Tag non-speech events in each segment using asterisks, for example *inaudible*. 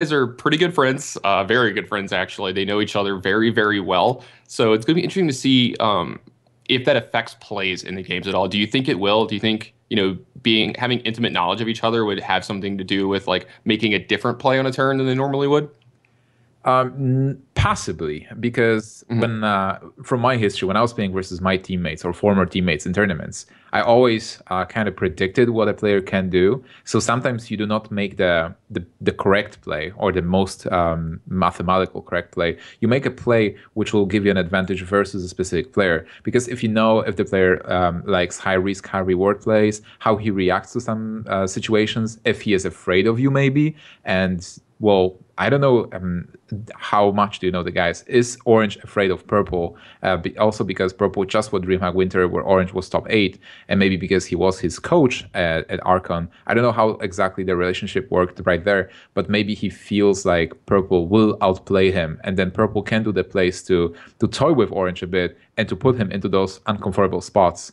are pretty good friends, uh, very good friends actually. They know each other very, very well. So it's going to be interesting to see um, if that affects plays in the games at all. Do you think it will? Do you think you know being having intimate knowledge of each other would have something to do with like making a different play on a turn than they normally would? Um, possibly, because mm-hmm. when uh, from my history, when I was playing versus my teammates or former teammates in tournaments, I always uh, kind of predicted what a player can do. So sometimes you do not make the the, the correct play or the most um, mathematical correct play. You make a play which will give you an advantage versus a specific player. Because if you know if the player um, likes high risk, high reward plays, how he reacts to some uh, situations, if he is afraid of you maybe, and well, I don't know um, how much do you know the guys. Is Orange afraid of Purple? Uh, be, also because Purple just won DreamHack Winter, where Orange was top eight, and maybe because he was his coach at, at Archon. I don't know how exactly the relationship worked right there, but maybe he feels like Purple will outplay him, and then Purple can do the plays to to toy with Orange a bit and to put him into those uncomfortable spots.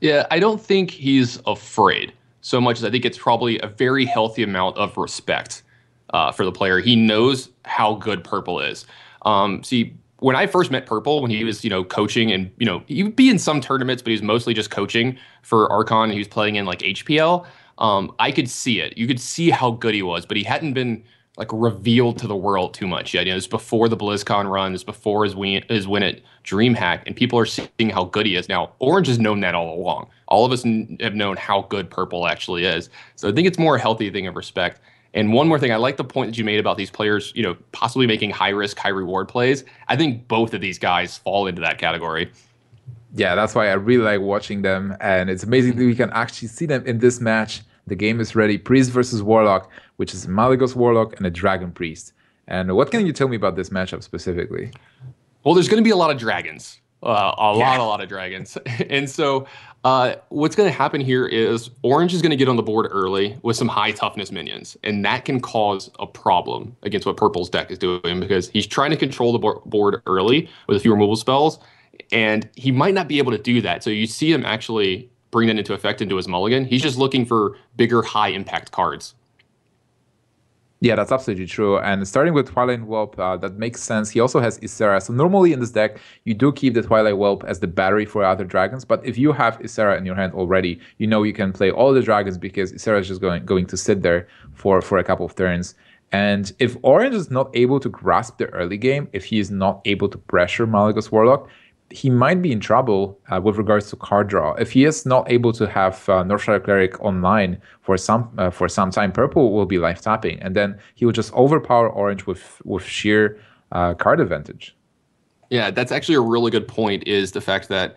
Yeah, I don't think he's afraid so much as I think it's probably a very healthy amount of respect uh, for the player. He knows how good Purple is. Um, see, when I first met Purple, when he was you know coaching and you know he would be in some tournaments, but he was mostly just coaching for Archon. and He was playing in like HPL. Um, I could see it. You could see how good he was, but he hadn't been like revealed to the world too much yet. You know, it's before the BlizzCon run, it's before his win, his win at DreamHack, and people are seeing how good he is now. Orange has known that all along. All of us n- have known how good Purple actually is. So I think it's more a healthy thing of respect. And one more thing, I like the point that you made about these players, you know, possibly making high risk, high reward plays. I think both of these guys fall into that category. Yeah, that's why I really like watching them, and it's amazing that we can actually see them in this match. The game is ready. Priest versus Warlock which is Malygos Warlock and a Dragon Priest. And what can you tell me about this matchup specifically? Well, there's going to be a lot of dragons, uh, a yeah. lot, a lot of dragons. *laughs* and so, uh, what's going to happen here is Orange is going to get on the board early with some high toughness minions, and that can cause a problem against what Purple's deck is doing because he's trying to control the board early with a few removal spells, and he might not be able to do that. So you see him actually bring that into effect into his mulligan. He's just looking for bigger, high impact cards. Yeah, that's absolutely true. And starting with Twilight Whelp, uh, that makes sense. He also has Ysera. So normally in this deck, you do keep the Twilight Whelp as the battery for other dragons. But if you have Ysera in your hand already, you know you can play all the dragons because Ysera is just going, going to sit there for, for a couple of turns. And if Orange is not able to grasp the early game, if he is not able to pressure Malygos Warlock, he might be in trouble uh, with regards to card draw. If he is not able to have uh, Northshire Cleric online for some uh, for some time, Purple will be life tapping, and then he will just overpower Orange with with sheer uh, card advantage. Yeah, that's actually a really good point. Is the fact that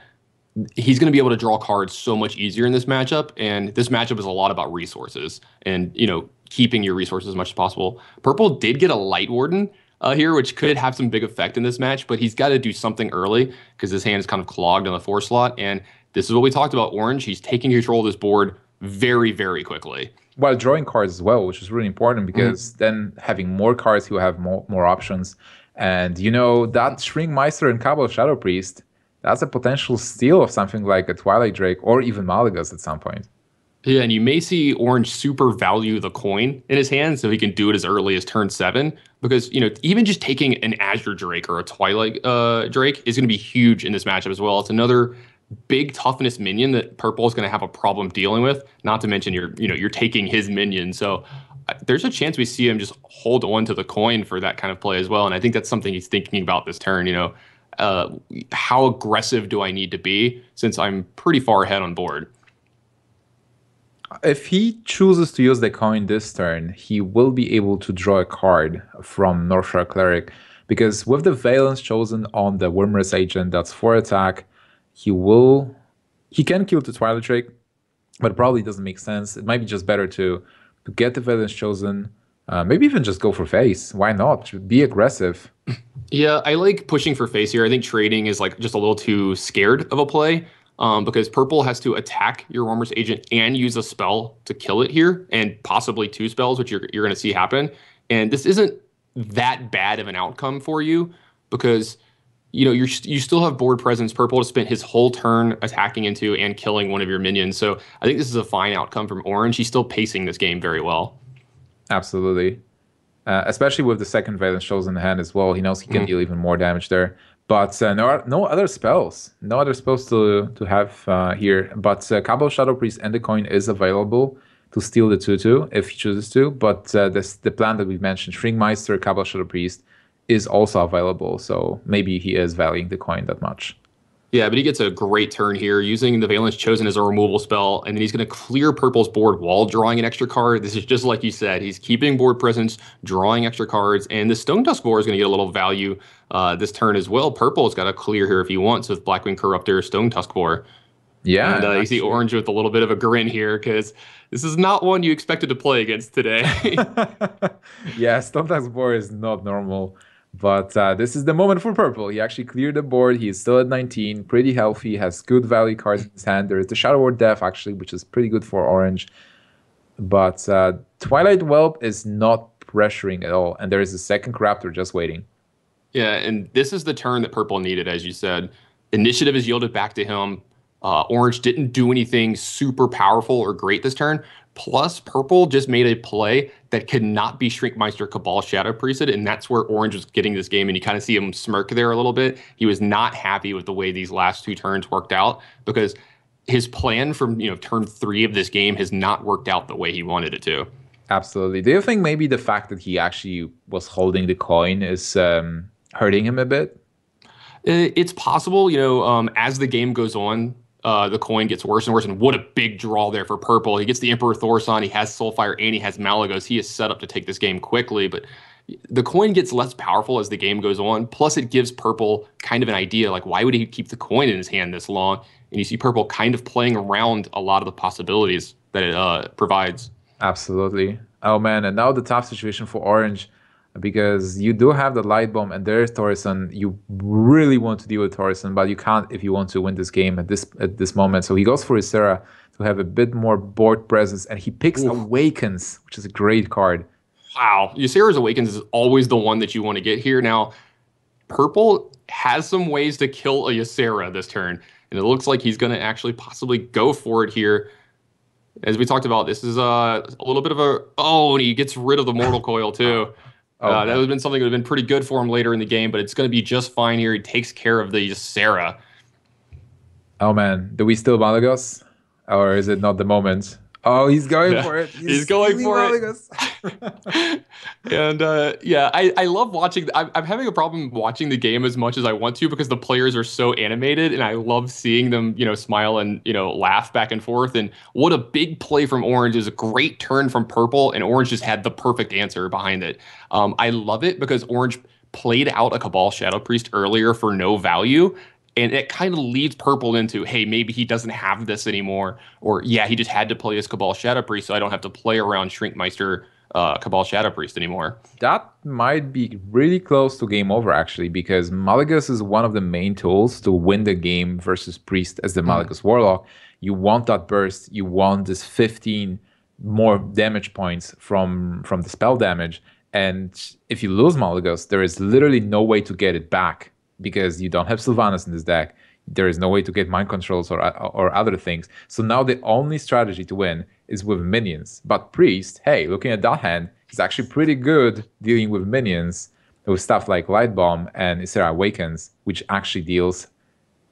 he's going to be able to draw cards so much easier in this matchup, and this matchup is a lot about resources and you know keeping your resources as much as possible. Purple did get a Light Warden uh, here, which could have some big effect in this match. But he's got to do something early because his hand is kind of clogged on the four slot. And this is what we talked about. Orange, he's taking control of this board very, very quickly. While drawing cards as well, which is really important because mm-hmm. then having more cards, he'll have more more options. And you know that Shrink Meister and Cabal Shadow Priest, that's a potential steal of something like a Twilight Drake or even Malygos at some point. Yeah, and you may see Orange super value the coin in his hand so he can do it as early as turn seven. Because, you know, even just taking an Azure Drake or a Twilight uh, Drake is going to be huge in this matchup as well. It's another big toughness minion that Purple is going to have a problem dealing with. Not to mention you're, you know, you're taking his minion. So uh, there's a chance we see him just hold on to the coin for that kind of play as well. And I think that's something he's thinking about this turn, you know. Uh, how aggressive do I need to be since I'm pretty far ahead on board? If he chooses to use the coin this turn, he will be able to draw a card from Northshire Cleric. Because with the Velen's chosen on the Wyrmrest agent, that's four attack, he will he can kill the Twilight Drake, but probably doesn't make sense. It might be just better to to get the Velen's chosen. Uh, maybe even just go for face. Why not? Be aggressive. *laughs* Yeah, I like pushing for face here. I think trading is like just a little too scared of a play um, because purple has to attack your Wyrmrest agent and use a spell to kill it here, and possibly two spells, which you're you're going to see happen. And this isn't that bad of an outcome for you because you know you you still have board presence. Purple to spend his whole turn attacking into and killing one of your minions. So I think this is a fine outcome from Orange. He's still pacing this game very well. Absolutely. Uh, especially with the second Velen's Chosen in the hand as well. He knows he can mm. deal even more damage there. But uh, no, no other spells, no other spells to to have uh, here. But uh, Cabal Shadow Priest and the coin is available to steal the two if he chooses to. But uh, this the plan that we mentioned, Shrinkmeister, Cabal Shadow Priest, is also available. So maybe he is valuing the coin that much. Yeah, but he gets a great turn here using the Velen's Chosen as a removal spell, and then he's going to clear Purple's board while drawing an extra card. This is just like you said. He's keeping board presence, drawing extra cards, and the Stone Tusk Boar is going to get a little value uh, this turn as well. Purple's got to clear here if he wants with Blackwing Corruptor, Stone Tusk Boar. Yeah. And uh, you see Orange with a little bit of a grin here because this is not one you expected to play against today. *laughs* yeah, Stone Tusk Boar is not normal. But uh, this is the moment for purple. He actually cleared the board. He is still at 19, pretty healthy, has good value cards in his hand. There is the Shadow Word Death, actually, which is pretty good for orange. But uh, Twilight Whelp is not pressuring at all. And there is a second Raptor just waiting. Yeah, and this is the turn that purple needed, as you said. Initiative is yielded back to him. Uh, orange didn't do anything super powerful or great this turn, Plus, purple just made a play that could not be Shrinkmeister Cabal Shadow Priesthood, and that's where Orange was getting this game. And you kind of see him smirk there a little bit. He was not happy with the way these last two turns worked out because his plan from you know turn three of this game has not worked out the way he wanted it to. Absolutely. Do you think maybe the fact that he actually was holding the coin is um, hurting him a bit? It's possible. You know, um, as the game goes on, uh, the coin gets worse and worse. And what a big draw there for purple. He gets the Emperor Thaurissan, he has Soulfire, and he has Malygos. He is set up to take this game quickly, but the coin gets less powerful as the game goes on. Plus, it gives purple kind of an idea like, why would he keep the coin in his hand this long? And you see purple kind of playing around a lot of the possibilities that it uh, provides. Absolutely. Oh, man. And now the tough situation for orange because you do have the light bomb and there's Thaurissan. You really want to deal with Thaurissan, but you can't if you want to win this game at this at this moment. So he goes for Ysera to have a bit more board presence, and he picks Oof. Awakens, which is a great card. Wow, Ysera's Awakens is always the one that you want to get here. Now, purple has some ways to kill a Ysera this turn, and it looks like he's going to actually possibly go for it here. As we talked about, this is uh, a little bit of a oh, and he gets rid of the Mortal Coil too. Oh, uh, that would have been something that would have been pretty good for him later in the game, but it's going to be just fine here. He takes care of the Ysera. Oh man, do we still Malygos, or is it not the moment? Oh, he's going yeah, for it. He's, he's going for it. *laughs* and uh, yeah, I, I love watching. I'm, I'm having a problem watching the game as much as I want to because the players are so animated, and I love seeing them, you know, smile and you know laugh back and forth. And what a big play from Orange is a great turn from Purple, and Orange just had the perfect answer behind it. Um, I love it because Orange played out a Cabal Shadow Priest earlier for no value, and it kind of leads purple into hey maybe he doesn't have this anymore or yeah he just had to play his cabal shadow priest so i don't have to play around shrinkmeister uh, cabal shadow priest anymore. That might be really close to game over actually because malygos is one of the main tools to win the game versus priest as the mm. malygos warlock. You want that burst. You want this 15 more damage points from from the spell damage. And if you lose malygos there is literally no way to get it back because you don't have Sylvanas in this deck. There is no way to get mind controls or or other things. So now the only strategy to win is with minions. But Priest, hey, looking at that hand, is actually pretty good dealing with minions with stuff like Light Bomb and Ysera Awakens, which actually deals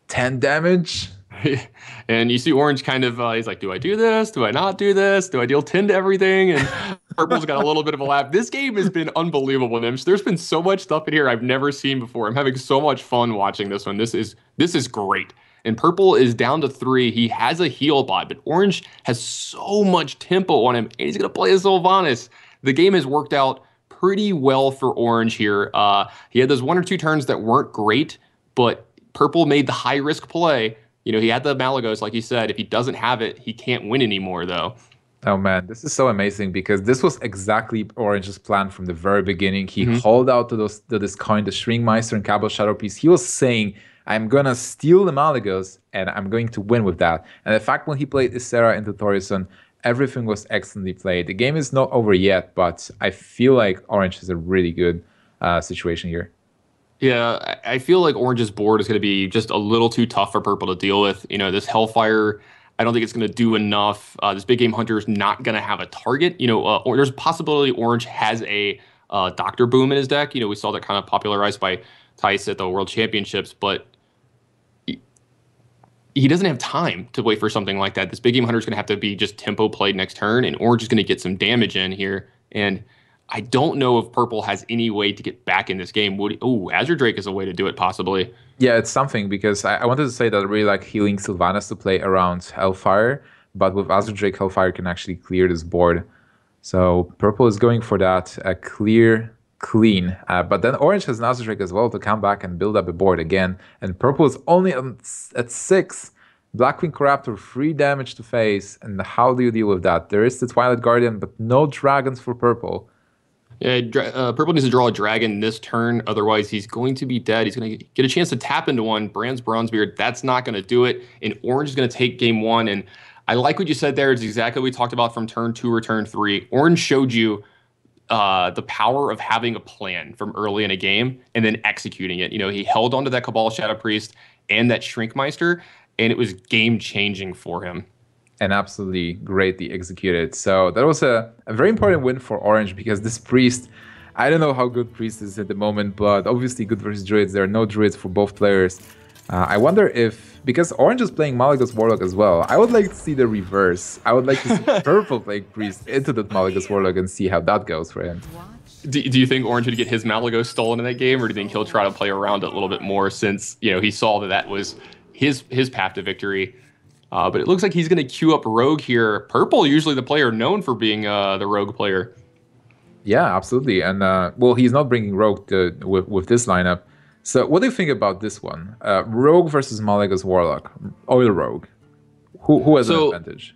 10 damage *laughs* and you see Orange kind of, uh, he's like, do I do this? Do I not do this? Do I deal 10 to everything? And *laughs* Purple's got a little bit of a laugh. This game has been unbelievable, Nims. There's been so much stuff in here I've never seen before. I'm having so much fun watching this one. This is this is great. And Purple is down to three. He has a heal bot, but Orange has so much tempo on him, and he's going to play a Sylvanas. The game has worked out pretty well for Orange here. Uh, he had those one or two turns that weren't great, but Purple made the high risk play you know, he had the Malygos, like you said. If he doesn't have it, he can't win anymore, though. Oh man, this is so amazing because this was exactly Orange's plan from the very beginning. He mm-hmm. called out to those to this coin, the Shrinkmeister and Cabal Shadow Priest. He was saying, "I'm gonna steal the Malygos and I'm going to win with that." And the fact when he played Ysera into Thaurissan, everything was excellently played. The game is not over yet, but I feel like Orange has a really good uh, situation here. Yeah, I feel like Orange's board is going to be just a little too tough for Purple to deal with. You know, this Hellfire, I don't think it's going to do enough. Uh, this big game hunter is not going to have a target. You know, uh, or there's a possibility Orange has a uh, Doctor Boom in his deck. You know, we saw that kind of popularized by Thijs at the World Championships, but he, he doesn't have time to wait for something like that. This big game hunter is going to have to be just tempo played next turn, and Orange is going to get some damage in here. And I don't know if Purple has any way to get back in this game. Would oh, Azure Drake is a way to do it possibly. Yeah, it's something because I, I wanted to say that I really like healing Sylvanas to play around Hellfire, but with Azure Drake, Hellfire can actually clear this board. So Purple is going for that a clear, clean. Uh, but then Orange has an Azure Drake as well to come back and build up a board again. And Purple is only on, at six. Blackwing Corruptor, free damage to face. And how do you deal with that? There is the Twilight Guardian, but no dragons for Purple. Yeah, uh, Purple needs to draw a dragon this turn. Otherwise, he's going to be dead. He's going to get a chance to tap into one. Brand's Bronzebeard, that's not going to do it. And Orange is going to take game one. And I like what you said there. It's exactly what we talked about from turn two or turn three. Orange showed you uh, the power of having a plan from early in a game and then executing it. You know, he held onto that Cabal Shadow Priest and that Shrinkmeister, and it was game changing for him and absolutely greatly executed. So that was a, a very important win for Orange because this priest, I don't know how good priest is at the moment, but obviously good versus druids. There are no druids for both players. Uh, I wonder if because Orange is playing Malygos Warlock as well, I would like to see the reverse. I would like to see *laughs* Purple play Priest into that Malygos Warlock and see how that goes for him. Do, do you think Orange would get his Malygos stolen in that game, or do you think he'll try to play around it a little bit more since you know he saw that that was his his path to victory? Uh, but it looks like he's going to queue up Rogue here. Purple, usually the player known for being uh, the Rogue player. Yeah, absolutely. And uh, well, he's not bringing Rogue to, with, with this lineup. So, what do you think about this one? Uh, Rogue versus Malygos Warlock, Oil Rogue. Who, who has so, an advantage?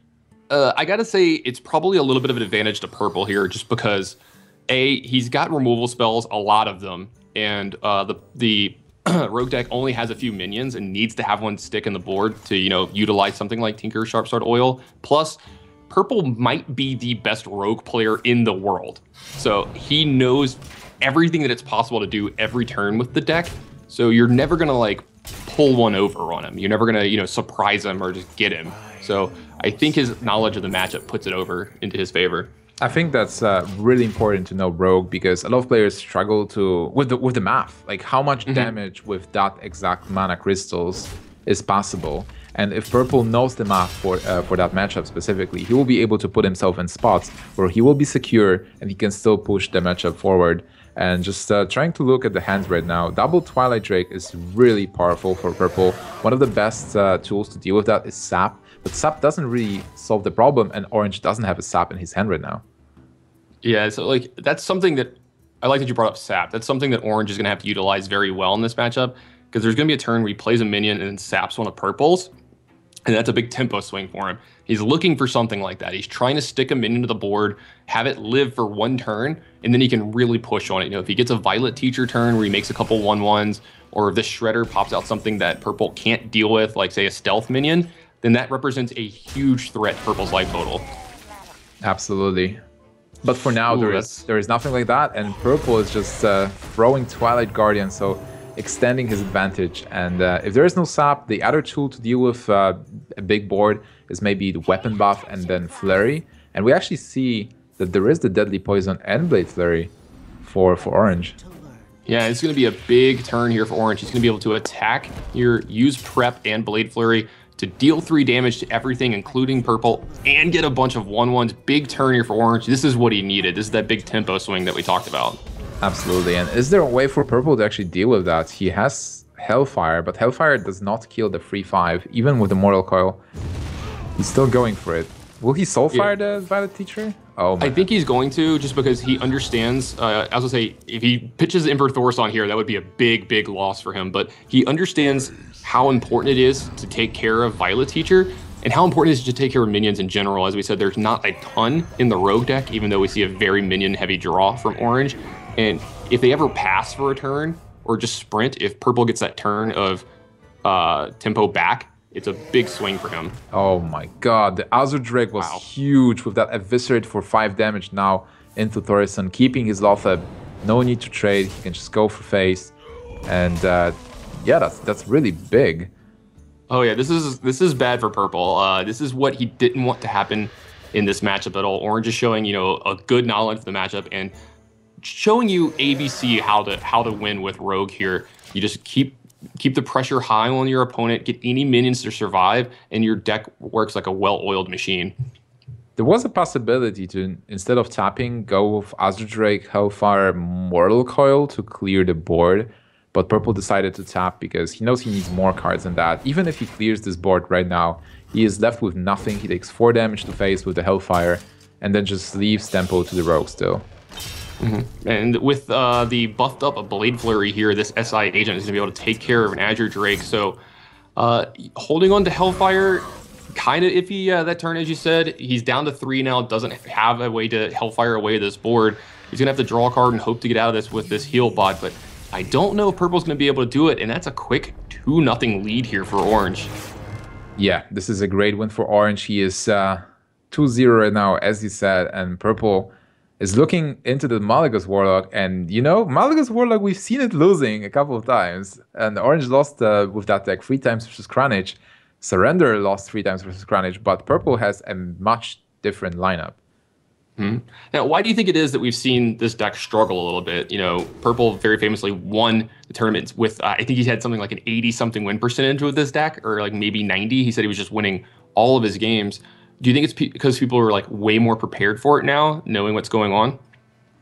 Uh, I got to say, it's probably a little bit of an advantage to Purple here, just because a he's got removal spells, a lot of them, and uh, the the *clears throat* Rogue deck only has a few minions and needs to have one stick in the board to, you know, utilize something like Tinker Sharpsword Oil. Plus, Purple might be the best Rogue player in the world. So he knows everything that it's possible to do every turn with the deck. So you're never gonna like pull one over on him. You're never gonna, you know, surprise him or just get him. So I think his knowledge of the matchup puts it over into his favor. I think that's uh, really important to know Rogue because a lot of players struggle to with the with the math, like how much mm-hmm. damage with that exact mana crystals is possible. And if Purple knows the math for uh, for that matchup specifically, he will be able to put himself in spots where he will be secure and he can still push the matchup forward. And just uh, trying to look at the hands right now, Double Twilight Drake is really powerful for Purple. One of the best uh, tools to deal with that is Sap but Sap doesn't really solve the problem, and Orange doesn't have a Sap in his hand right now. Yeah, so like that's something that I like that you brought up Sap. That's something that Orange is going to have to utilize very well in this matchup because there's going to be a turn where he plays a minion and saps one of purples, and that's a big tempo swing for him. He's looking for something like that. He's trying to stick a minion to the board, have it live for one turn, and then he can really push on it. You know, if he gets a Violet Teacher turn where he makes a couple one ones, or if this Shredder pops out something that purple can't deal with, like say a stealth minion, then that represents a huge threat to Purple's life total. Absolutely. But for now, Ooh, there is there is nothing like that, and Purple is just uh, throwing Twilight Guardian, so extending his advantage. And uh, if there is no sap, the other tool to deal with uh, a big board is maybe the weapon buff and then Flurry. And we actually see that there is the Deadly Poison and Blade Flurry for for Orange. Yeah, it's going to be a big turn here for Orange. He's going to be able to attack here, use Prep and Blade Flurry to deal three damage to everything, including purple, and get a bunch of one ones. Big turn here for orange. This is what he needed. This is that big tempo swing that we talked about. Absolutely. And is there a way for purple to actually deal with that? He has Hellfire, but Hellfire does not kill the free five, even with the Mortal Coil. He's still going for it. Will he Soulfire yeah. the Violet Teacher? Oh, I think he's going to just because he understands. Uh, as I say if he pitches Emperor on here, that would be a big, big loss for him. But he understands how important it is to take care of Violet Teacher and how important it is to take care of minions in general. As we said, there's not a ton in the Rogue deck, even though we see a very minion-heavy draw from Orange. And if they ever pass for a turn or just sprint, if Purple gets that turn of uh, tempo back, it's a big swing for him. Oh my god, the Azure Drake was wow. huge with that Eviscerate for 5 damage now into Thaurissan, keeping his Lothar. No need to trade, he can just go for face. And uh, yeah, that's that's really big. Oh yeah, this is this is bad for purple. Uh, this is what he didn't want to happen in this matchup at all. Orange is showing you know a good knowledge of the matchup and showing you ABC how to how to win with Rogue here. You just keep keep the pressure high on your opponent, get any minions to survive, and your deck works like a well-oiled machine. There was a possibility to instead of tapping, go with Azure Drake, Hellfire, Mortal Coil to clear the board. But Purple decided to tap because he knows he needs more cards than that. Even if he clears this board right now, he is left with nothing. He takes 4 damage to face with the Hellfire and then just leaves tempo to the Rogue still. Mm-hmm. And with uh, the buffed up Blade Flurry here, this SI agent is going to be able to take care of an Azure Drake. So uh, holding on to Hellfire, kind of iffy uh, that turn, as you said. He's down to three now, doesn't have a way to Hellfire away this board. He's going to have to draw a card and hope to get out of this with this heal bot, but I don't know if Purple's going to be able to do it, and that's a quick 2 nothing lead here for Orange. Yeah, this is a great win for Orange. He is uh, 2-0 right now, as you said, and Purple is looking into the Malygos Warlock, and you know, Malygos Warlock, we've seen it losing a couple of times, and Orange lost uh, with that deck three times versus Kranich. Surrender lost three times versus Kranich, but Purple has a much different lineup. Hmm. Now, why do you think it is that we've seen this deck struggle a little bit? You know, Purple very famously won the tournaments with, uh, I think he had something like an 80 something win percentage with this deck, or like maybe 90. He said he was just winning all of his games. Do you think it's pe- because people are like way more prepared for it now, knowing what's going on?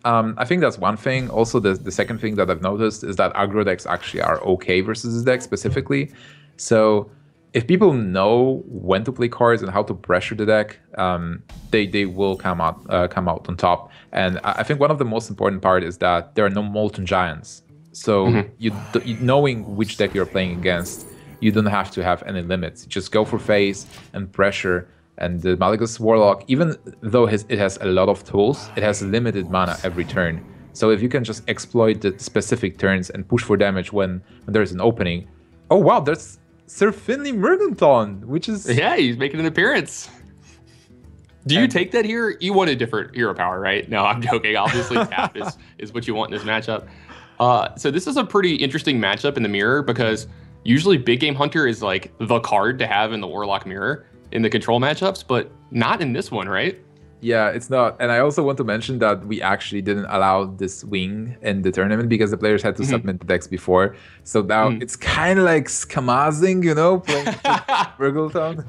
Um, I think that's one thing. Also, the, the second thing that I've noticed is that aggro decks actually are okay versus this deck specifically. So if people know when to play cards and how to pressure the deck, um, they they will come out uh, come out on top. And I think one of the most important part is that there are no molten giants. So mm-hmm. you, you, knowing which deck you're playing against, you don't have to have any limits. Just go for face and pressure. And the Malygos Warlock, even though his, it has a lot of tools, it has limited mana every turn. So if you can just exploit the specific turns and push for damage when, when there's an opening, oh wow, there's Sir Finley Mrrgglton, which is yeah, he's making an appearance. Do you and, take that here? You want a different hero power, right? No, I'm joking. Obviously, *laughs* tap is is what you want in this matchup. Uh, so this is a pretty interesting matchup in the mirror because usually Big Game Hunter is like the card to have in the Warlock mirror in the control matchups, but not in this one, right? Yeah, it's not. And I also want to mention that we actually didn't allow this wing in the tournament because the players had to mm-hmm. submit the decks before. So now mm. it's kind of like skamazing, you know, playing *laughs* Mrrgglton.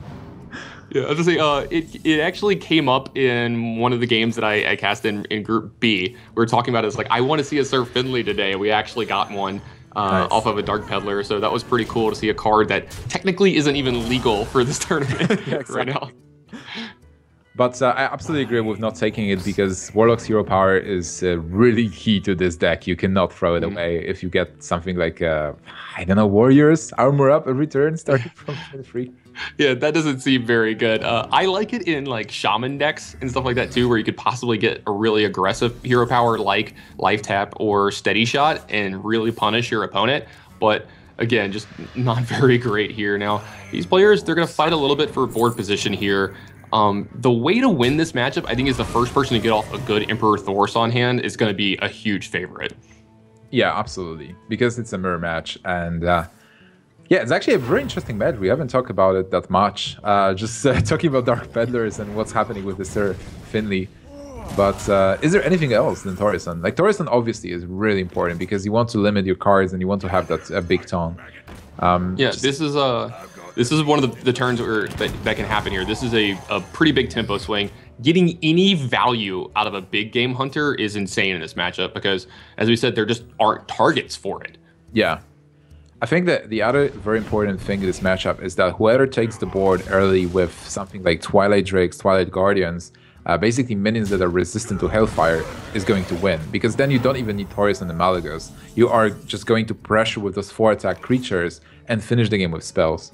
Yeah, I was gonna say, uh, it it actually came up in one of the games that I, I cast in, in Group B. We were talking about it. It's like I want to see a Sir Finley today. We actually got one uh, nice. off of a Dark Peddler, so that was pretty cool to see a card that technically isn't even legal for this *laughs* tournament yeah, exactly. *laughs* right now. But uh, I absolutely agree with not taking it because Warlock's hero power is uh, really key to this deck. You cannot throw it mm-hmm. away if you get something like, uh, I don't know, Warriors, Armor Up every turn *laughs* starting from free. Yeah, that doesn't seem very good. Uh, I like it in like Shaman decks and stuff like that too, where you could possibly get a really aggressive hero power like Life Tap or Steady Shot and really punish your opponent. But again, just not *laughs* very great here. Now, these players, they're going to fight a little bit for board position here. Um, the way to win this matchup, I think, is the first person to get off a good Emperor Thaurissan hand is going to be a huge favorite. Yeah, absolutely, because it's a mirror match, and uh, yeah, it's actually a very interesting match. We haven't talked about it that much. Uh, *laughs* just uh, talking about Dark Peddlers and what's happening with the Sir Finley. But uh, is there anything else than Thaurissan? Like Thaurissan obviously is really important because you want to limit your cards and you want to have that a big tone. Um, yeah, just, this is a this is one of the, the turns where, that, that can happen here. This is a, a pretty big tempo swing. Getting any value out of a big game hunter is insane in this matchup because, as we said, there just aren't targets for it. Yeah. I think that the other very important thing in this matchup is that whoever takes the board early with something like Twilight Drakes, Twilight Guardians, uh, basically minions that are resistant to Hellfire, is going to win. Because then you don't even need Taurus and the Malygos. You are just going to pressure with those four attack creatures and finish the game with spells.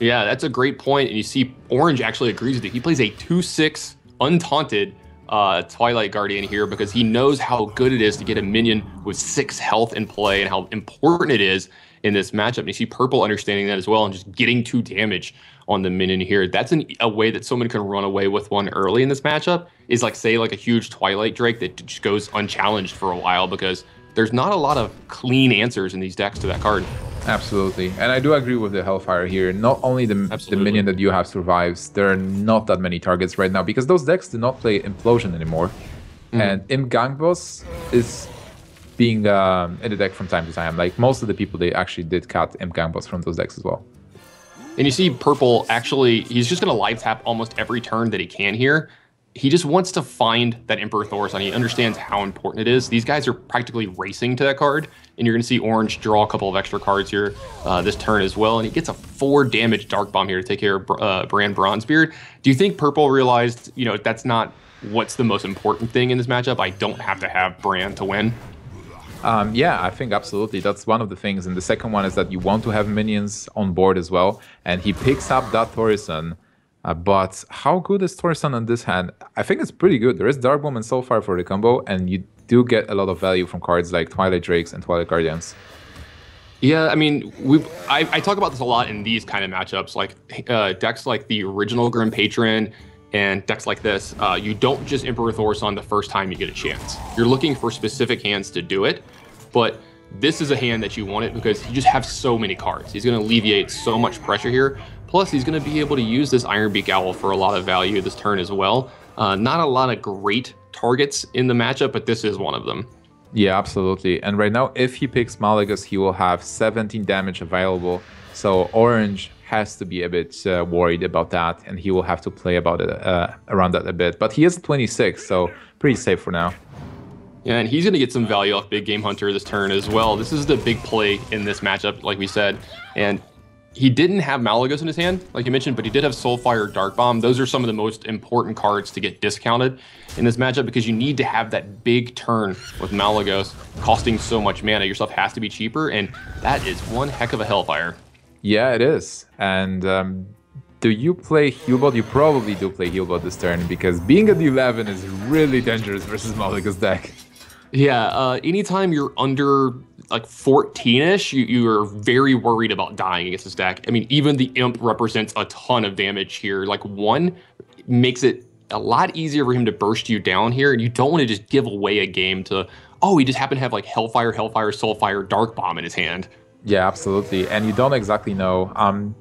Yeah, that's a great point. And you see, Orange actually agrees with you. He plays a 2 6 untaunted uh, Twilight Guardian here because he knows how good it is to get a minion with six health in play and how important it is in this matchup. And you see Purple understanding that as well and just getting two damage on the minion here. That's an, a way that someone can run away with one early in this matchup is like, say, like a huge Twilight Drake that just goes unchallenged for a while because there's not a lot of clean answers in these decks to that card. Absolutely, and I do agree with the Hellfire here. Not only the, the minion that you have survives, there are not that many targets right now because those decks do not play Implosion anymore. Mm. And Imp Gang Boss is being um, in the deck from time to time. Like most of the people, they actually did cut Imp Gang Boss from those decks as well. And you see Purple actually, he's just going to live tap almost every turn that he can here he just wants to find that Emperor Thaurissan. He understands how important it is. These guys are practically racing to that card, and you're going to see Orange draw a couple of extra cards here uh, this turn as well. And he gets a four damage Dark Bomb here to take care of uh, Brann Bronzebeard. Do you think Purple realized, you know, that's not what's the most important thing in this matchup? I don't have to have Brann to win. Um, yeah, I think absolutely. That's one of the things. And the second one is that you want to have minions on board as well. And he picks up that Thaurissan uh, but how good is Thaurissan on this hand? I think it's pretty good. There is Dark Bomb and Soulfire for the combo, and you do get a lot of value from cards like Twilight Drakes and Twilight Guardians. Yeah, I mean, we I, I, talk about this a lot in these kind of matchups, like uh, decks like the original Grim Patron and decks like this. Uh, you don't just Emperor Thaurissan the first time you get a chance. You're looking for specific hands to do it, but this is a hand that you want it because you just have so many cards. He's going to alleviate so much pressure here. Plus, he's going to be able to use this Ironbeak Owl for a lot of value this turn as well. Uh, not a lot of great targets in the matchup, but this is one of them. Yeah, absolutely. And right now, if he picks Malygos, he will have 17 damage available. So Orange has to be a bit uh, worried about that, and he will have to play about it uh, around that a bit. But he is 26, so pretty safe for now. Yeah, and he's going to get some value off Big Game Hunter this turn as well. This is the big play in this matchup, like we said. And he didn't have Malygos in his hand, like you mentioned, but he did have Soulfire, Dark Bomb. Those are some of the most important cards to get discounted in this matchup because you need to have that big turn with Malygos costing so much mana. Your stuff has to be cheaper, and that is one heck of a Hellfire. Yeah, it is. And um, do you play Healbot? You probably do play Healbot this turn because being at 11 is really dangerous versus Malygos deck. Yeah, uh, anytime you're under like 14ish, you, you are very worried about dying against this deck. I mean, even the imp represents a ton of damage here. Like one makes it a lot easier for him to burst you down here, and you don't want to just give away a game to oh, he just happened to have like Hellfire, Hellfire, Soulfire, Dark Bomb in his hand. Yeah, absolutely. And you don't exactly know. Um,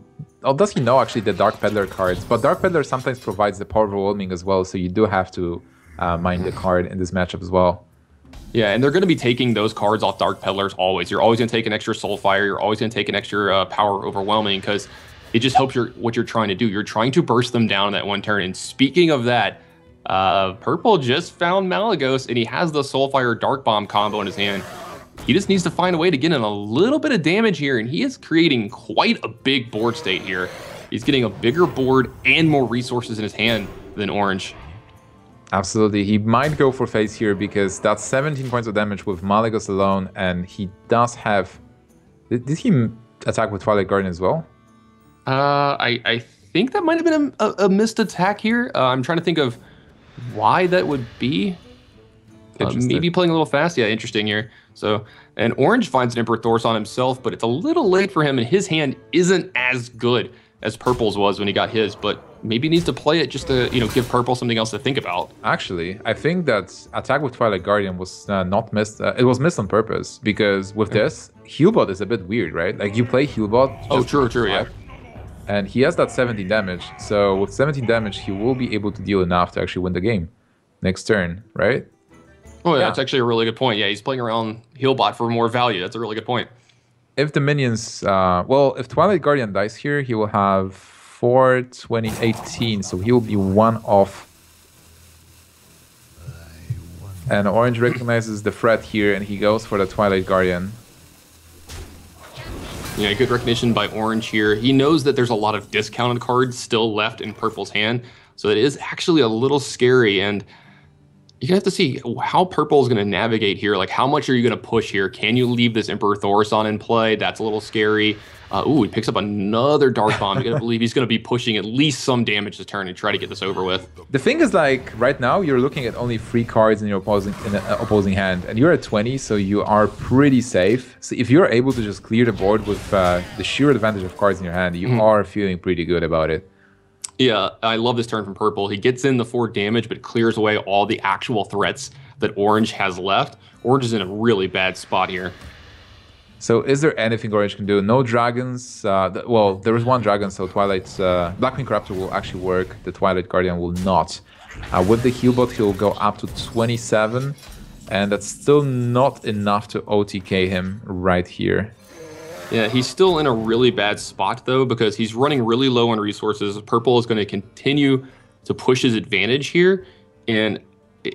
oh, does he know actually the Dark Peddler cards? But Dark Peddler sometimes provides the power overwhelming as well, so you do have to uh, mind the card in this matchup as well. Yeah, and they're going to be taking those cards off Dark Peddlers always. You're always going to take an extra Soulfire. You're always going to take an extra uh, Power Overwhelming because it just helps your what you're trying to do. You're trying to burst them down that one turn. And speaking of that, uh, Purple just found Malygos and he has the Soulfire Dark Bomb combo in his hand. He just needs to find a way to get in a little bit of damage here, and he is creating quite a big board state here. He's getting a bigger board and more resources in his hand than Orange. Absolutely. He might go for face here because that's 17 points of damage with Malygos alone, and he does have. Did, did he attack with Twilight Guardian as well? Uh, I, I think that might have been a, a, a missed attack here. Uh, I'm trying to think of why that would be. Uh, maybe playing a little fast. Yeah, interesting here. So, and Orange finds an Emperor Thaurissan himself, but it's a little late for him, and his hand isn't as good as Purple's was when he got his, but maybe needs to play it just to you know give Purple something else to think about. Actually, I think that attack with Twilight Guardian was uh, not missed. Uh, it was missed on purpose because with this Healbot is a bit weird, right? Like you play Healbot. Oh, true, true, yeah. And he has that 17 damage, so with 17 damage, he will be able to deal enough to actually win the game next turn, right? Oh, yeah, yeah. that's actually a really good point. Yeah, he's playing around Healbot for more value. That's a really good point if the minions, uh, well, if Twilight Guardian dies here, he will have 4, 20, 18, so he will be one off. And Orange recognizes the threat here, and he goes for the Twilight Guardian. Yeah, good recognition by Orange here. He knows that there's a lot of discounted cards still left in Purple's hand, so it is actually a little scary, and you have to see how purple is going to navigate here. Like, how much are you going to push here? Can you leave this Emperor Thaurissan in play? That's a little scary. Uh, ooh, he picks up another Dark Bomb. You got to believe he's going to be pushing at least some damage to turn and try to get this over with. The thing is, like, right now, you're looking at only three cards in your opposing in uh, opposing hand, and you're at 20, so you are pretty safe. So if you're able to just clear the board with uh, the sheer advantage of cards in your hand, you mm. are feeling pretty good about it. Yeah, I love this turn from purple. He gets in the four damage, but clears away all the actual threats that orange has left. Orange is in a really bad spot here. So is there anything Orange can do? No dragons. Uh, th- well, there is one dragon, so Twilight uh, Blackwing Raptor will actually work. The Twilight Guardian will not. Uh, with the healbot, he'll go up to 27, and that's still not enough to OTK him right here. Yeah, he's still in a really bad spot though because he's running really low on resources. Purple is going to continue to push his advantage here, and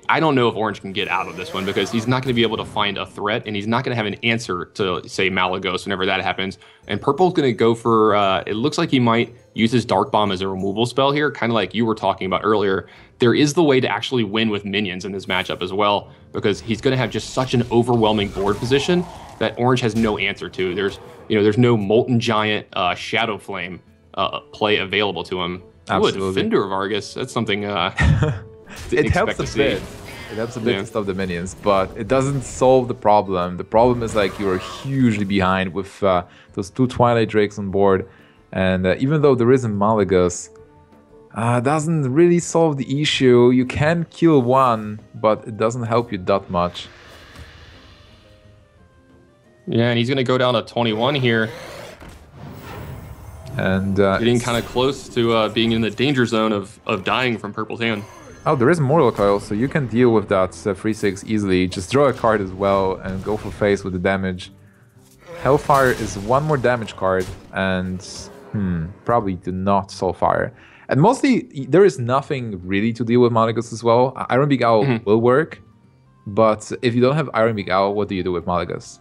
I don't know if Orange can get out of this one because he's not going to be able to find a threat and he's not going to have an answer to, say, Malygos whenever that happens. And Purple's going to go for, uh, it looks like he might use his Dark Bomb as a removal spell here, kind of like you were talking about earlier. There is the way to actually win with minions in this matchup as well because he's going to have just such an overwhelming board position that Orange has no answer to. There's, you know, there's no Molten Giant uh, Shadow Flame uh, play available to him. Absolutely. Ooh, Defender of Argus. That's something. *laughs* *laughs* It helps a bit. It helps a bit yeah. to stop the minions, but it doesn't solve the problem. The problem is like you are hugely behind with uh, those two Twilight Drakes on board, and uh, even though there is a Malygos, uh, doesn't really solve the issue. You can kill one, but it doesn't help you that much. Yeah, and he's gonna go down to 21 here. And uh, getting kind of close to uh, being in the danger zone of, of dying from Purple's hand. Oh, there is Mortal Coil, so you can deal with that uh, 3-6 easily. Just draw a card as well and go for face with the damage. Hellfire is one more damage card, and hmm, probably do not Soulfire. And mostly, there is nothing really to deal with Malygos as well. Iron Beak Owl mm-hmm. will work, but if you don't have Iron Beak Owl, what do you do with Malygos?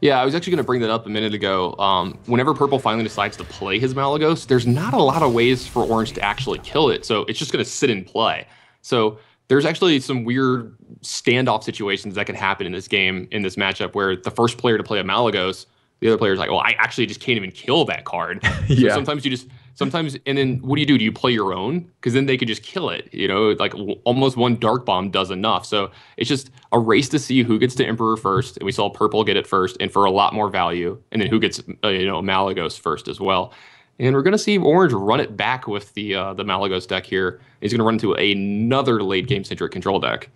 Yeah, I was actually going to bring that up a minute ago. Um, whenever Purple finally decides to play his Malygos, there's not a lot of ways for Orange to actually kill it, so it's just going to sit and play. So there's actually some weird standoff situations that can happen in this game, in this matchup, where the first player to play a Malygos, the other player is like, well, I actually just can't even kill that card. *laughs* yeah. So sometimes you just, sometimes, and then what do you do? Do you play your own? Because then they could just kill it. You know, like w- almost one Dark Bomb does enough. So it's just a race to see who gets to Emperor first. And we saw Purple get it first and for a lot more value. And then who gets, uh, you know, Malygos first as well. And we're going to see Orange run it back with the uh, the Malygos deck here. He's going to run into another late game centric control deck.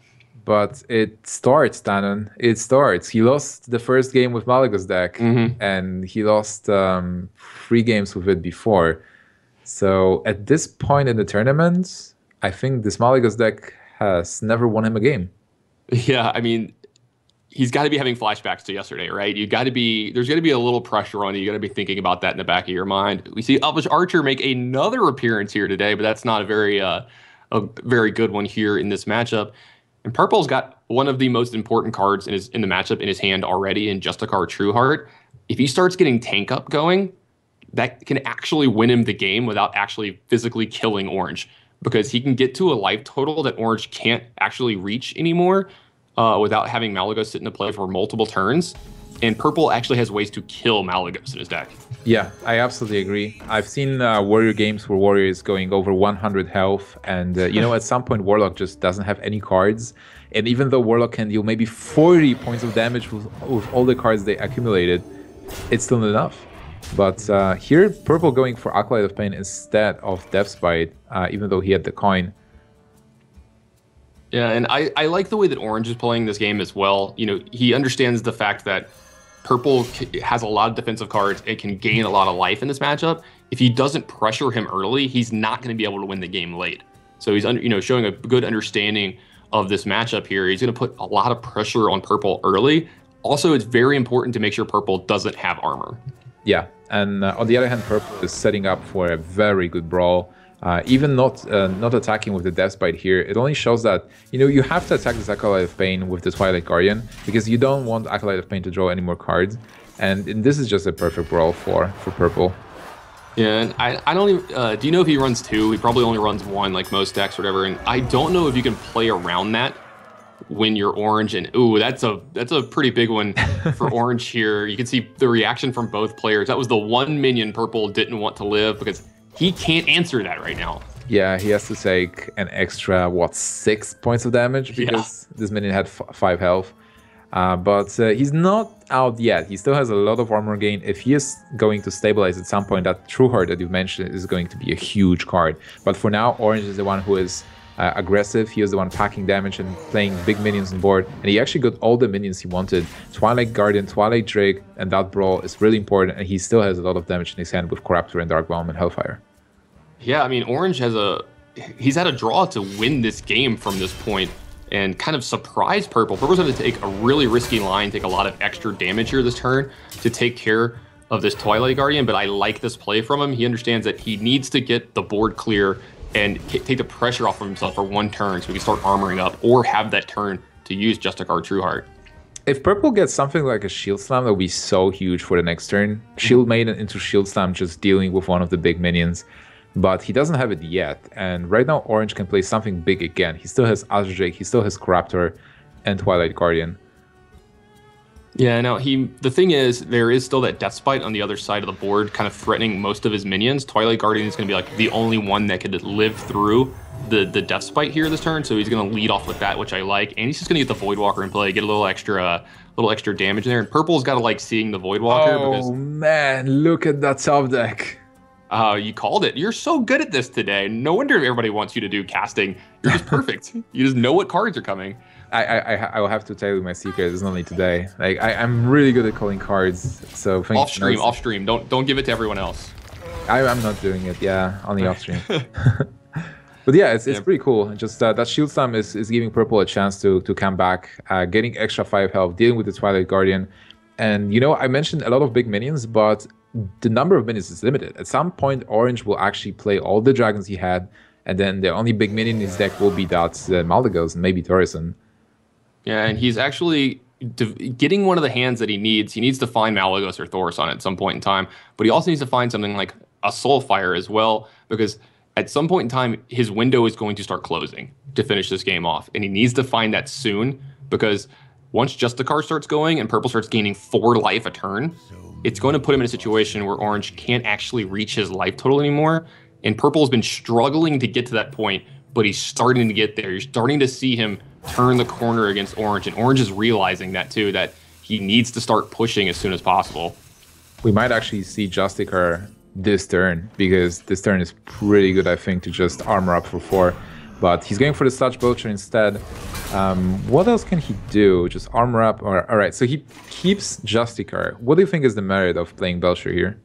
But it starts, Danon. It starts. He lost the first game with Malygos deck, mm-hmm. and he lost um, three games with it before. So at this point in the tournament, I think this Malygos deck has never won him a game. *laughs* Yeah, I mean, he's got to be having flashbacks to yesterday, right? You got to be there's got to be a little pressure on you. You got to be thinking about that in the back of your mind. We see Elven Archer make another appearance here today, but that's not a very uh, a very good one here in this matchup. And Purple's got one of the most important cards in his in the matchup in his hand already in Justicar Trueheart. If he starts getting tank up going, that can actually win him the game without actually physically killing Orange because he can get to a life total that Orange can't actually reach anymore uh, without having Malygos sit into play for multiple turns. And purple actually has ways to kill Malygos in his deck. Yeah, I absolutely agree. I've seen uh, Warrior games where Warrior is going over 100 health, and uh, you know, at some point, Warlock just doesn't have any cards. And even though Warlock can deal maybe 40 points of damage with, with all the cards they accumulated, it's still not enough. But uh, here, Purple going for Acolyte of Pain instead of Death's Bite, uh, even though he had the coin. Yeah, and I, I like the way that Orange is playing this game as well. You know, he understands the fact that Purple has a lot of defensive cards and can gain a lot of life in this matchup. If he doesn't pressure him early, he's not going to be able to win the game late. So he's you know showing a good understanding of this matchup here. He's going to put a lot of pressure on Purple early. Also, it's very important to make sure Purple doesn't have armor. Yeah, and uh, on the other hand, Purple is setting up for a very good brawl. Uh, even not uh, not attacking with the Death Bite here, it only shows that you know you have to attack this Acolyte of Pain with the Twilight Guardian because you don't want Acolyte of Pain to draw any more cards, and, and this is just a perfect brawl for for purple. Yeah, and I, I don't even. Uh, do you know if he runs two? He probably only runs one, like most decks, or whatever. And I don't know if you can play around that when you're orange. And ooh, that's a that's a pretty big one *laughs* for orange here. You can see the reaction from both players. That was the one minion purple didn't want to live because he can't answer that right now. Yeah, he has to take an extra what six points of damage because yeah. this minion had f- five health. Uh, but uh, he's not out yet. He still has a lot of armor gain. If he is going to stabilize at some point, that True Heart that you mentioned is going to be a huge card. But for now, Orange is the one who is uh, aggressive. He was the one packing damage and playing big minions on board. And he actually got all the minions he wanted. Twilight Guardian, Twilight Drake, and that Brawl is really important. And he still has a lot of damage in his hand with Corruptor and Dark Bomb and Hellfire. Yeah, I mean, Orange has a. He's had a draw to win this game from this point and kind of surprise Purple. Purple's going to take a really risky line, take a lot of extra damage here this turn to take care of this Twilight Guardian, but I like this play from him. He understands that he needs to get the board clear and take the pressure off of himself for one turn so he can start armoring up or have that turn to use Justicar Trueheart. If purple gets something like a shield slam, that would be so huge for the next turn. Mm-hmm. Shield Maiden into shield slam, just dealing with one of the big minions. But he doesn't have it yet. And right now, orange can play something big again. He still has Azure Drake, he still has Corruptor and Twilight Guardian. Yeah, no, he the thing is there is still that death Death's Bite on the other side of the board kind of threatening most of his minions. Twilight Guardian is going to be like the only one that could live through the the death Death's Bite here this turn, so he's going to lead off with that, which I like. And he's just going to get the Voidwalker in play, get a little extra uh, little extra damage there. And Purple's got to like seeing the Voidwalker oh, because man, look at that top deck. Uh, you called it. You're so good at this today. No wonder everybody wants you to do casting. You're just perfect. *laughs* you just know what cards are coming. I, I I will have to tell you my secret. It's only today. Like I, I'm really good at calling cards. So off stream, off stream. Don't don't give it to everyone else. I, I'm not doing it. Yeah, on the off stream. *laughs* *laughs* but yeah, it's, it's yeah. pretty cool. Just uh, that shield slam is, is giving purple a chance to to come back, uh, getting extra five health, dealing with the Twilight Guardian, and you know I mentioned a lot of big minions, but the number of minions is limited. At some point, Orange will actually play all the dragons he had, and then the only big minion in his deck will be that uh, Malygos and maybe Thaurissan. Yeah, and he's actually getting one of the hands that he needs. He needs to find Malygos or Thaurissan at some point in time, but he also needs to find something like a Soulfire as well, because at some point in time, his window is going to start closing to finish this game off, and he needs to find that soon because once Justicar starts going and Purple starts gaining four life a turn, it's going to put him in a situation where Orange can't actually reach his life total anymore. And Purple's been struggling to get to that point, but he's starting to get there. You're starting to see him turn the corner against Orange, and Orange is realizing that too, that he needs to start pushing as soon as possible. We might actually see Justicar this turn because this turn is pretty good, I think, to just armor up for four. But he's going for the Sludge Belcher instead. Um, what else can he do? Just armor up? Or, all right, so he keeps Justicar. What do you think is the merit of playing Belcher here?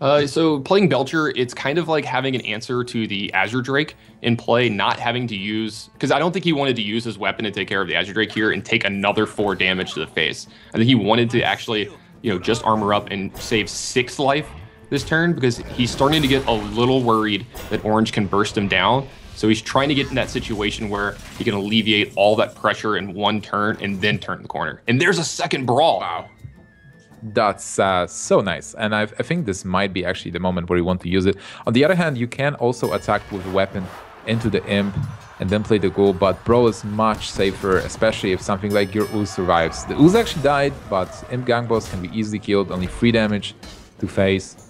Uh, so playing Belcher, it's kind of like having an answer to the Azure Drake in play, not having to use because I don't think he wanted to use his weapon to take care of the Azure Drake here and take another four damage to the face. I think he wanted to actually, you know, just armor up and save six life this turn because he's starting to get a little worried that Orange can burst him down. So he's trying to get in that situation where he can alleviate all that pressure in one turn and then turn the corner. And there's a second brawl. Wow. That's uh, so nice. And I've, i think this might be actually the moment where you want to use it. On the other hand, you can also attack with a weapon into the imp and then play the ghoul, but Brawl is much safer, especially if something like your Ooze survives. The Ooze actually died, but imp gang boss can be easily killed, only 3 damage to face.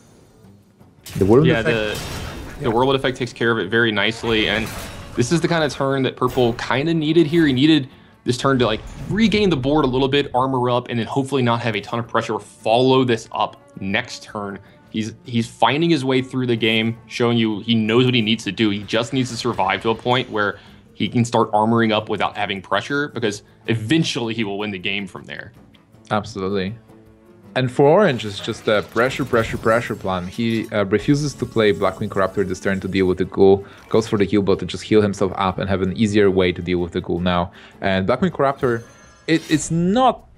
The whirlwind yeah, effect, the, the whirlwind effect takes care of it very nicely, and this is the kind of turn that Purple kind of needed here. He needed this turn to like regain the board a little bit, armor up, and then hopefully not have a ton of pressure. Follow this up next turn. He's he's finding his way through the game, showing you he knows what he needs to do. He just needs to survive to a point where he can start armoring up without having pressure because eventually he will win the game from there. Absolutely. And for Orange, it's just a pressure, pressure, pressure plan. He uh, refuses to play Blackwing Corruptor this turn to deal with the ghoul, goes for the heal bot to just heal himself up and have an easier way to deal with the ghoul now. And Blackwing Corruptor, it, it's not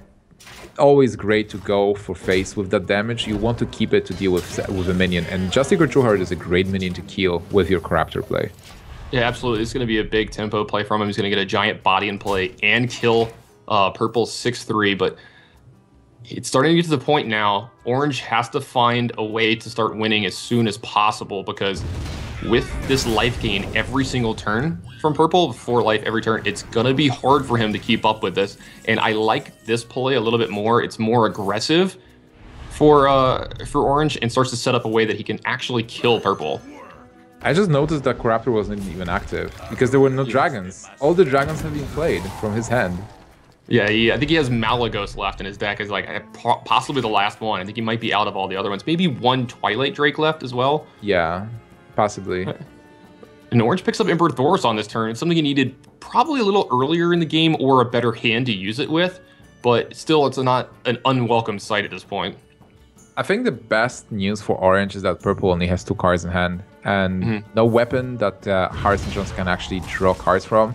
always great to go for face with that damage. You want to keep it to deal with with a minion. And Justicar Trueheart is a great minion to kill with your Corruptor play. Yeah, absolutely. It's going to be a big tempo play from him. He's going to get a giant body in play and kill uh, Purple 6-3, but it's starting to get to the point now. Orange has to find a way to start winning as soon as possible because with this life gain every single turn from purple, four life every turn, it's going to be hard for him to keep up with this. And I like this play a little bit more. It's more aggressive for uh, for orange and starts to set up a way that he can actually kill purple. I just noticed that Corruptor wasn't even active because there were no dragons. All the dragons have been played from his hand. Yeah, he, I think he has Malygos left in his deck as like possibly the last one. I think he might be out of all the other ones. Maybe one Twilight Drake left as well. Yeah, possibly. And Orange picks up Emperor Thaurissan this turn. It's something he needed probably a little earlier in the game or a better hand to use it with, but still, it's not an unwelcome sight at this point. I think the best news for Orange is that Purple only has two cards in hand and mm-hmm. no weapon that uh, Harrison Jones can actually draw cards from.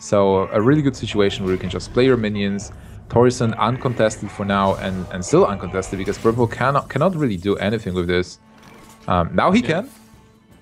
So a really good situation where you can just play your minions, Thaurissan uncontested for now and, and still uncontested because Purple cannot cannot really do anything with this. Um, now he yeah.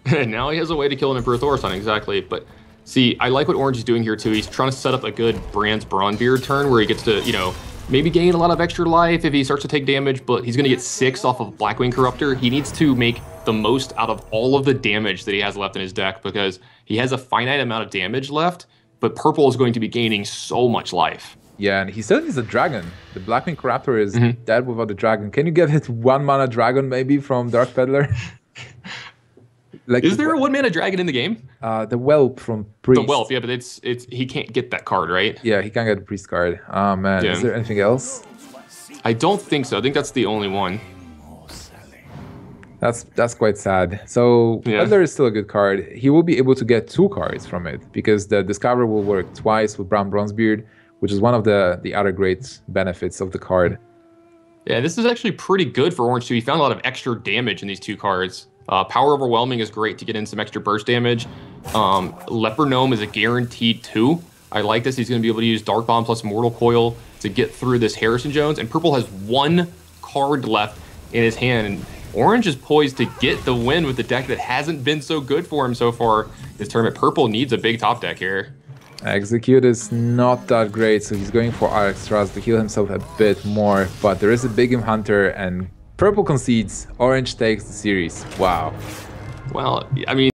can. *laughs* now he has a way to kill an Emperor Thaurissan, exactly. But see, I like what Orange is doing here too. He's trying to set up a good Brann's Bronzebeard turn where he gets to, you know, maybe gain a lot of extra life if he starts to take damage, but he's going to get six off of Blackwing Corruptor. He needs to make the most out of all of the damage that he has left in his deck because he has a finite amount of damage left, but purple is going to be gaining so much life. Yeah, and he still needs a dragon. The Blackwing Corruptor is mm-hmm. dead without a dragon. Can you get it one mana dragon maybe from Dark Peddler? like *laughs* is there a one mana dragon in the game? Uh, the whelp from priest. The whelp, yeah, but it's it's he can't get that card, right? Yeah, he can't get the priest card. Oh man, yeah. is there anything else? I don't think so. I think that's the only one. That's that's quite sad. So yeah. Peddler is still a good card. He will be able to get two cards from it because the Discover will work twice with Brann Bronzebeard which is one of the the other great benefits of the card. Yeah, this is actually pretty good for Orange too. He found a lot of extra damage in these two cards. Uh, Power Overwhelming is great to get in some extra burst damage. Um, Leper Gnome is a guaranteed two. I like this. He's going to be able to use Dark Bomb plus Mortal Coil to get through this Harrison Jones. And Purple has one card left in his hand. Orange is poised to get the win with the deck that hasn't been so good for him so far this tournament. Purple needs a big top deck here. Execute is not that great, so he's going for extras to heal himself a bit more, but there is a Big Hunter and Purple concedes, Orange takes the series. Wow. Well, I mean,